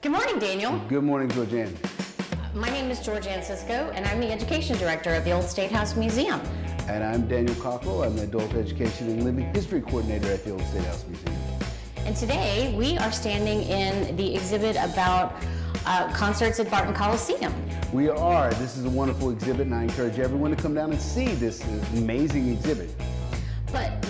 Good morning, Daniel. Good morning, Georgianne. My name is Georgianne Cisco, and I'm the Education Director at the Old State House Museum. And I'm Daniel Cockrell. I'm the Adult Education and Living History Coordinator at the Old State House Museum. And today we are standing in the exhibit about uh, concerts at Barton Coliseum. We are. This is a wonderful exhibit, and I encourage everyone to come down and see this amazing exhibit.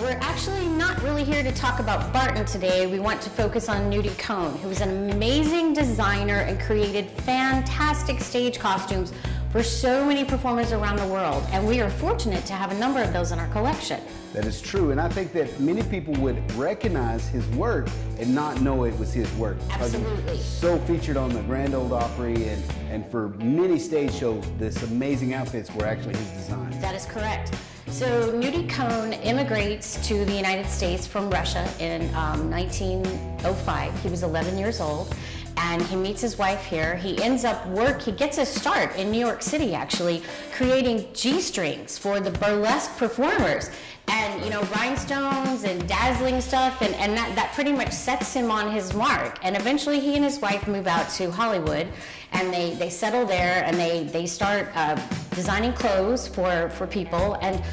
We're actually not really here to talk about Barton today. We want to focus on Nudie Cohn, who is an amazing designer and created fantastic stage costumes for so many performers around the world. And we are fortunate to have a number of those in our collection. That is true. And I think that many people would recognize his work and not know it was his work. Absolutely. So featured on the Grand Ole Opry and, and for many stage shows, this amazing outfits were actually his design. That is correct. So Nudie Cohn immigrates to the United States from Russia in um, 1905. He was 11 years old and he meets his wife here. He ends up work, he gets his start in New York City actually, creating G-strings for the burlesque performers. And you know, rhinestones and dazzling stuff, and, and that, that pretty much sets him on his mark. And eventually he and his wife move out to Hollywood and they, they settle there and they, they start uh, designing clothes for, for people. And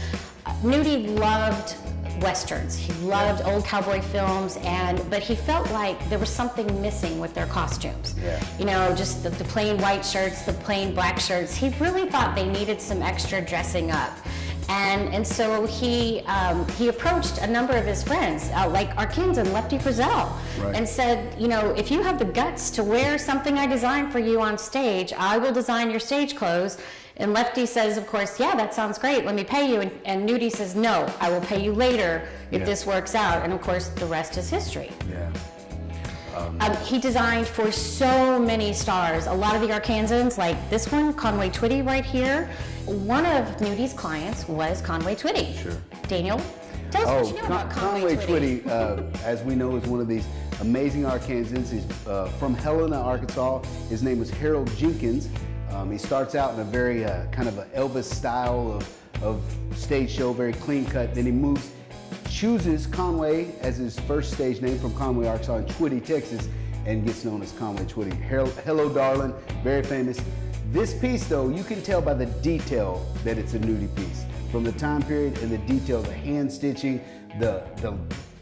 Nudie loved westerns. He loved old cowboy films, and but he felt like there was something missing with their costumes. Yeah. You know, just the, the plain white shirts, the plain black shirts. He really thought they needed some extra dressing up. And, and so he, um, he approached a number of his friends, uh, like Arkins and Lefty Frizzell, Right. and said, you know, if you have the guts to wear something I designed for you on stage, I will design your stage clothes. And Lefty says, of course, yeah, that sounds great. Let me pay you. And, and Nudie says, no, I will pay you later if Yeah. this works out. And of course, the rest is history. Yeah. Um, he designed for so many stars. A lot of the Arkansans, like this one, Conway Twitty right here. One of Nudie's clients was Conway Twitty. Sure. Daniel, tell us Oh, what you know Con- about Conway, Conway Twitty, uh, as we know, is one of these amazing Arkansans. He's uh, from Helena, Arkansas. His name is Harold Jenkins. Um, he starts out in a very uh, kind of an Elvis style of, of stage show, very clean cut. Then he moves, chooses Conway as his first stage name from Conway, Arkansas, and Twitty, Texas, and gets known as Conway Twitty. Hello, Darling, very famous. This piece, though, you can tell by the detail that it's a nudie piece. From the time period and the detail, the hand stitching, the, the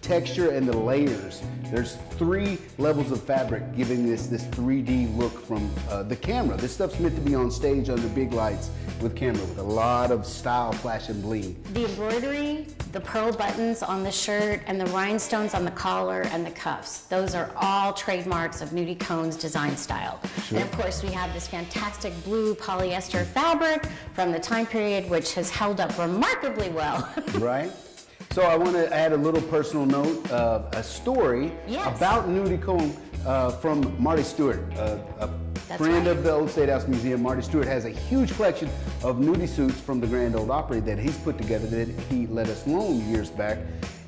texture and the layers. There's three levels of fabric giving this this 3D look from uh, the camera. This stuff's meant to be on stage under big lights with camera with a lot of style, flash, and bling. The embroidery, the pearl buttons on the shirt, and the rhinestones on the collar and the cuffs. Those are all trademarks of Nudie Cohn's design style. Sure. And of course, we have this fantastic blue polyester fabric from the time period, which has held up remarkably well. right? So I want to add a little personal note, uh, a story Yes. about Nudie Cohn uh, from Marty Stuart, uh, a That's friend right. of the Old State House Museum. Marty Stuart has a huge collection of nudie suits from the Grand Ole Opry that he's put together that he let us loan years back.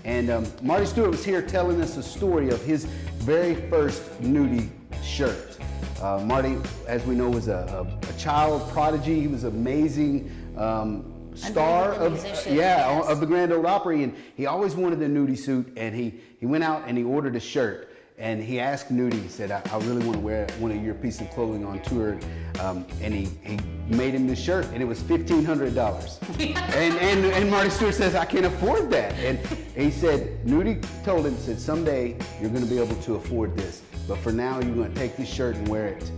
And um, Marty Stuart was here telling us a story of his very first nudie shirt. Uh, Marty, as we know, was a, a, a child prodigy. He was amazing. Um, star of musician, yeah yes. of the Grand Ole Opry, and he always wanted a nudie suit, and he he went out and he ordered a shirt, and he asked Nudie, he said, I, I really want to wear one of your pieces of clothing on tour, um, and he he made him this shirt, and it was fifteen hundred dollars, and and and Marty Stuart says I can't afford that, and he said Nudie told him said someday you're going to be able to afford this, but for now you're going to take this shirt and wear it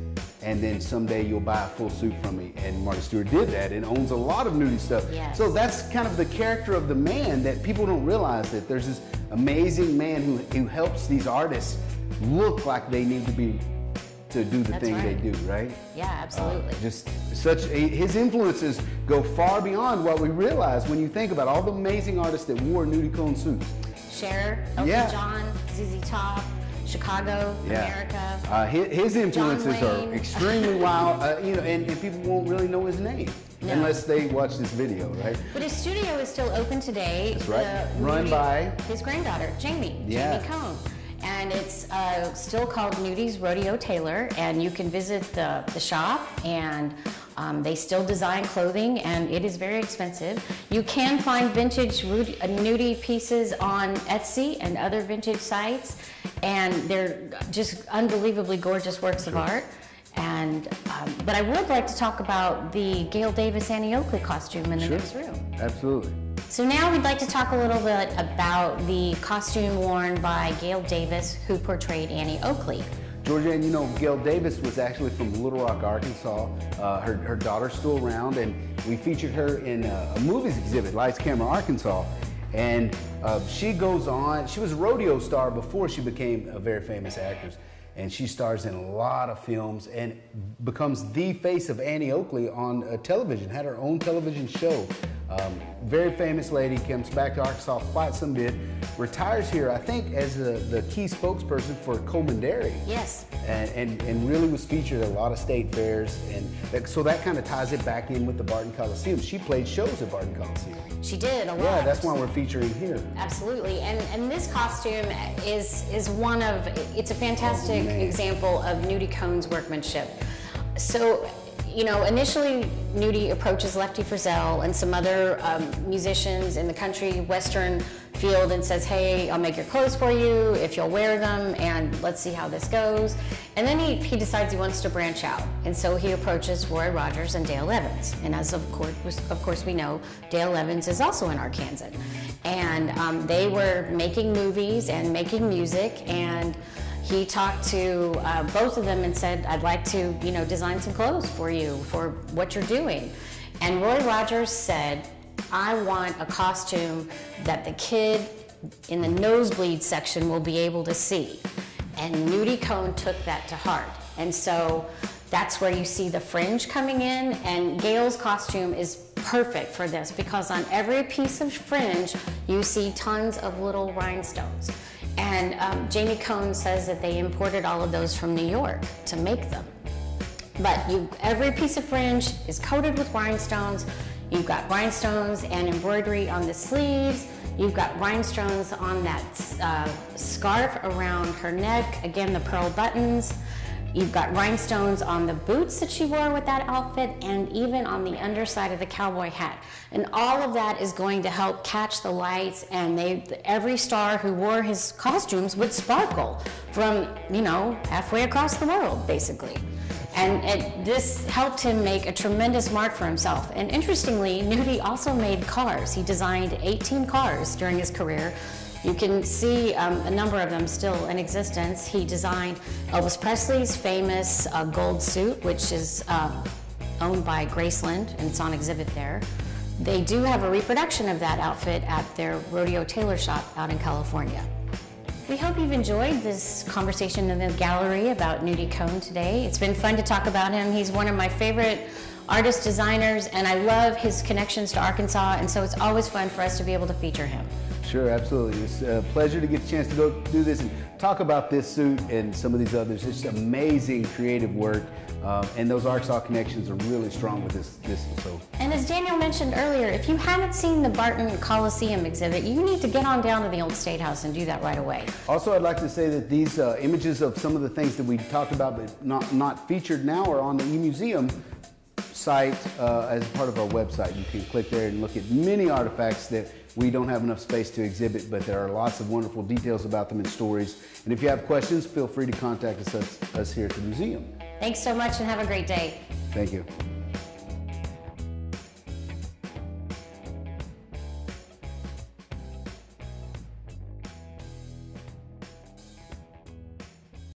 and then someday you'll buy a full suit from me. And Marty Stuart did that and owns a lot of nudie stuff. Yes. So that's kind of the character of the man that people don't realize that there's this amazing man who, who helps these artists look like they need to be to do the That's thing right. they do, right? yeah, Uh, absolutely. just such a, his influences go far beyond what we realize when you think about all the amazing artists that wore Nudie Cohn suits. Cher, Elton yeah. John, ZZ Top, Chicago, America. Uh, his, his influences are extremely wild, uh, you know, and, and people won't really know his name No. unless they watch this video, right? But his studio is still open today. That's right. Run by- his granddaughter, Jamie, Yeah. Jamie Cohn. And it's uh, still called Nudie's Rodeo Tailor, and you can visit the, the shop and Um, they still design clothing and it is very expensive. You can find vintage Rudy, uh, nudie pieces on Etsy and other vintage sites, and they're just unbelievably gorgeous works of art. And um, but I would like to talk about the Gail Davis Annie Oakley costume in the Sure. next room. Absolutely. So now we'd like to talk a little bit about the costume worn by Gail Davis, who portrayed Annie Oakley. Georgia, and you know, Gail Davis was actually from Little Rock, Arkansas. Uh, her, her daughter's still around, and we featured her in a, a movies exhibit, Lights Camera Arkansas. And uh, she goes on, she was a rodeo star before she became a very famous actress. And she stars in a lot of films and becomes the face of Annie Oakley on uh, television, had her own television show. Um, very famous lady, comes back to Arkansas quite some bit, retires here, I think, as the, the key spokesperson for Coleman Dairy Yes. and, and, and really was featured at a lot of state fairs. And that, so that kind of ties it back in with the Barton Coliseum. She played shows at Barton Coliseum. She did a lot. Yeah, that's why we're featuring here. Absolutely, and and this costume is is one of it's a fantastic Oh, example of Nudie Cohn's workmanship. So, you know, initially Nudie approaches Lefty Frizzell and some other um, musicians in the country western field and says, "Hey, I'll make your clothes for you if you'll wear them, and let's see how this goes." And then he, he decides he wants to branch out, and so he approaches Roy Rogers and Dale Evans. And as of course, of course we know, Dale Evans is also in Arkansas. and um, they were making movies and making music and he talked to uh, both of them and said, I'd like to, you know, design some clothes for you for what you're doing. And Roy Rogers said, I want a costume that the kid in the nosebleed section will be able to see. And Nudie Cohn took that to heart. And so that's where you see the fringe coming in. And Gail's costume is perfect for this because on every piece of fringe, you see tons of little rhinestones. And um, Jamie Cohn says that they imported all of those from New York to make them. But you, every piece of fringe is coated with rhinestones. You've got rhinestones and embroidery on the sleeves. You've got rhinestones on that uh, scarf around her neck. Again, the pearl buttons. You've got rhinestones on the boots that she wore with that outfit and even on the underside of the cowboy hat. And all of that is going to help catch the lights and they every star who wore his costumes would sparkle from, you know, halfway across the world basically. And it, this helped him make a tremendous mark for himself. And interestingly, Nudie also made cars. He designed 18 cars during his career. You can see um, a number of them still in existence. He designed Elvis Presley's famous uh, gold suit, which is uh, owned by Graceland, and it's on exhibit there. They do have a reproduction of that outfit at their rodeo tailor shop out in California. We hope you've enjoyed this conversation in the gallery about Nudie Cohn today. It's been fun to talk about him. He's one of my favorite artist designers, and I love his connections to Arkansas, and so it's always fun for us to be able to feature him. Sure, absolutely. It's a pleasure to get the chance to go do this and talk about this suit and some of these others. It's just amazing creative work, um, and those Arkansas connections are really strong with this. This so And as Daniel mentioned earlier, if you haven't seen the Barton Coliseum exhibit, you need to get on down to the old State House and do that right away. Also, I'd like to say that these uh, images of some of the things that we talked about but not, not featured now are on the eMuseum site uh, as part of our website. You can click there and look at many artifacts that we don't have enough space to exhibit, but there are lots of wonderful details about them and stories. And if you have questions, feel free to contact us, us here at the museum. Thanks so much and have a great day. Thank you.